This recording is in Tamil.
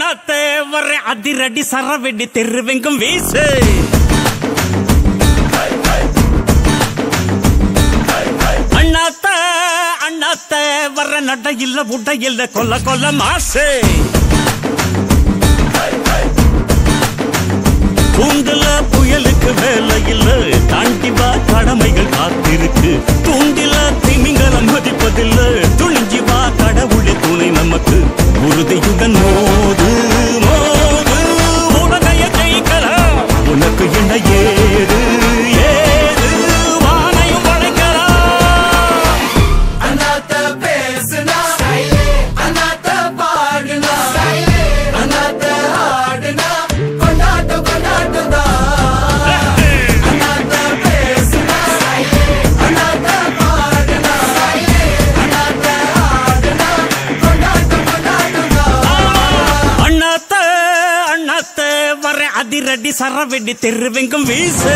நாத்தே அதிரடி சரவெடி தெருவெங்கும் வீசு. அண்ணாத்த அண்ணாத்த வர நட இல்ல உட இல்ல கொல்ல கொல்ல மாசு. தூண்டல புயலுக்கு வேலை இல்ல தாண்டி வா கடமைகள் காத்திருக்கு. தூண்டில திமிங்கலம் மதிப்பதில்லை. வர அதிரடி சரவெடி தெருவெங்கும் வீசு.